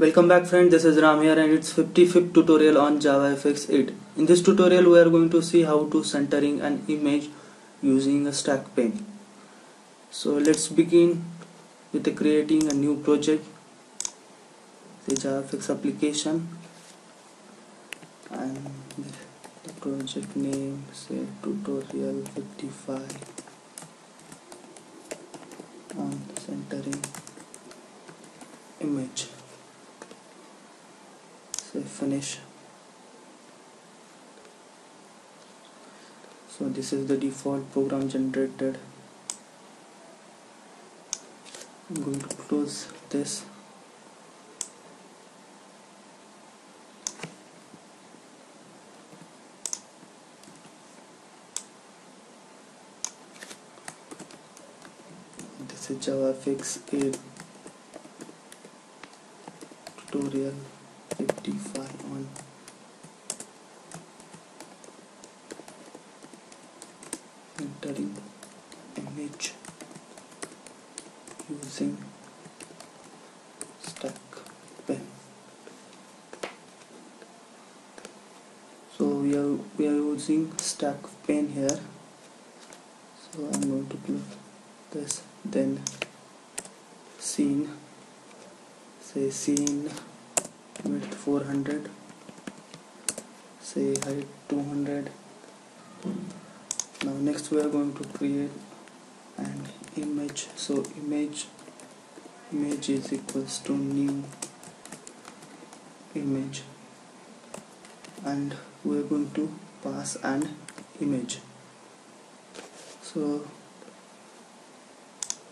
Welcome back friend, this is Ram here and it's 55th tutorial on JavaFX 8. In this tutorial we are going to see how to centering an image using a stack pane. So let's begin with creating a new project, the JavaFX application. And the project name say tutorial 55 on centering image say finish. So this is the default program generated. I'm going to close this. This is JavaFX 8 tutorial 55 on entering image using stack pane. so we are we are using stack pane here. So I'm going to click this then scene. Say scene width 400 say height 200 now next we are going to create an image. So image image is equals to new image. And we are going to pass an image. So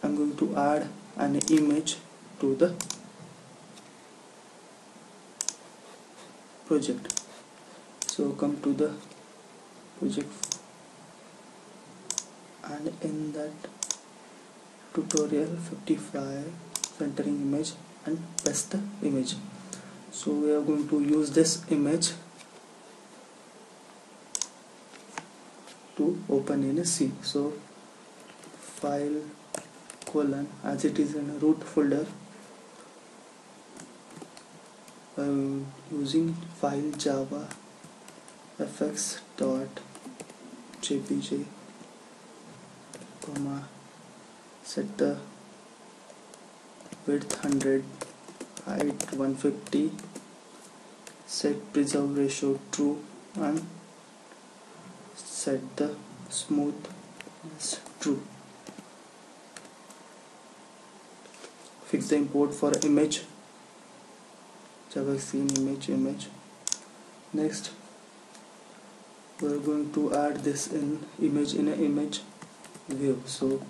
I'm going to add an image to the project. So come to the project. And in that tutorial 55 centering image and paste the image. So we are going to use this image to open in a C. So file colon as it is in root folder I'm using file java fx dot jpg comma set the width 100 height 150 set preserve ratio true and set the smooth as true. Fix the import for image java scene image image. Next we're going to add this in image in an image view. So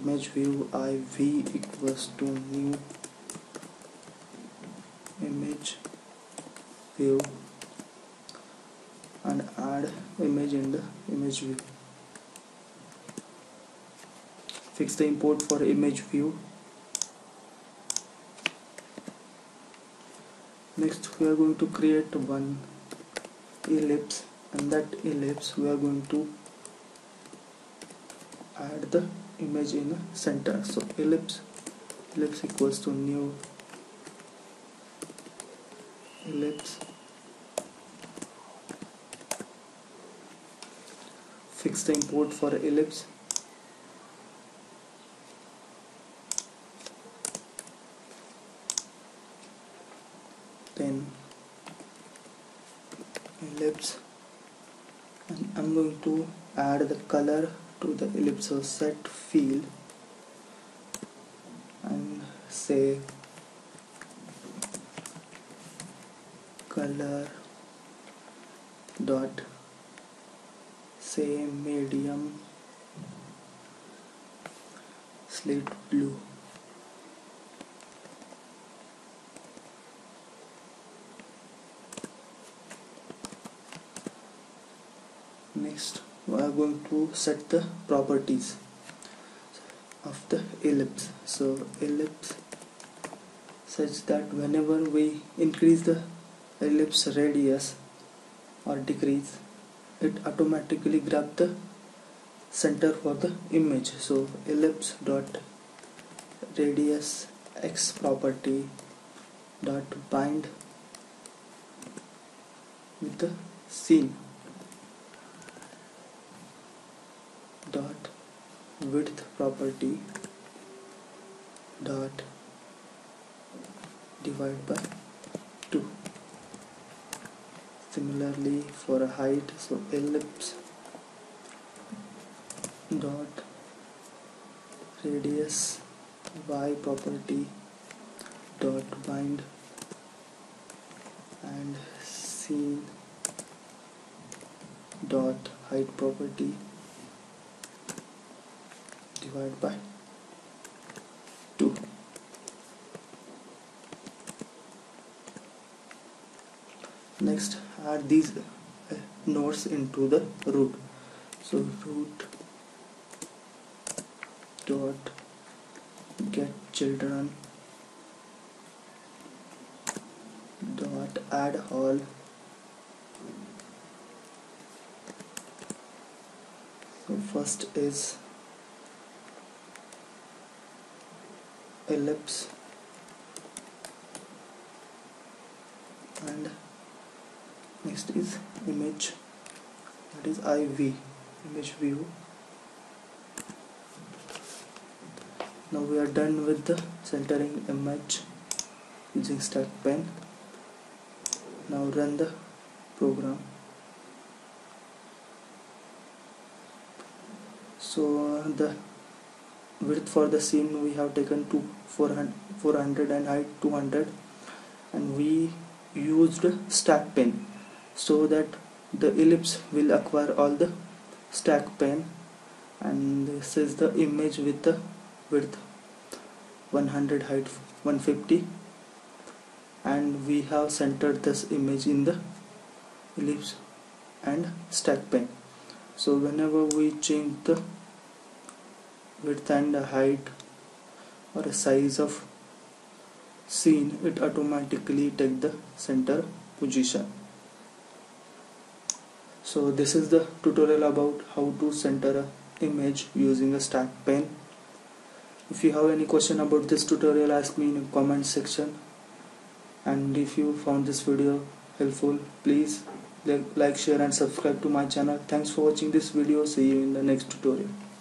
image view iv equals to new image view and add image in the image view. Fix the import for image view next we are going to create one ellipse and that ellipse we are going to add the image in the center. So ellipse ellipse equals to new ellipse fix the import for ellipse then ellipse. And I'm going to add the color to the ellipse set field. And say color dot say medium slate blue next we are going to set the properties. Of the ellipse. So ellipse such that whenever we increase the ellipse radius or decrease it automatically grab the center for the image. So ellipse dot radius x property dot bind with the scene dot width property dot divide by 2 similarly for a height so ellipse dot radius y property dot bind and scene dot height property divided by 2 next add these uh, nodes into the root. So root dot get children dot add all. So first is ellipse. And next is image. That is iv image view. Now we are done with the centering image using stack pane. Now run the program. So uh, the width for the scene we have taken to 400, 400 and height 200 and we used stack pane so that the ellipse will acquire all the stack pane. And this is the image with the width 100 height 150 and we have centered this image in the ellipse and stack pane. So whenever we change the width and height or size of scene it automatically take the center position. So this is the tutorial about how to center a image using a stack pane. If you have any question about this tutorial ask me in the comment section. And if you found this video helpful please like share and subscribe to my channel. Thanks for watching this video. See you in the next tutorial